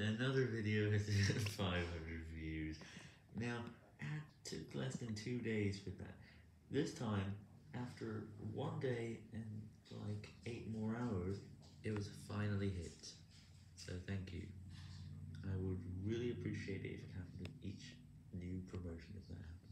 Another video has hit 500 views. Now, it took less than two days for that. This time, after one day and like eight more hours, it was finally hit. So thank you. I would really appreciate it if it happened with each new promotion if that happened.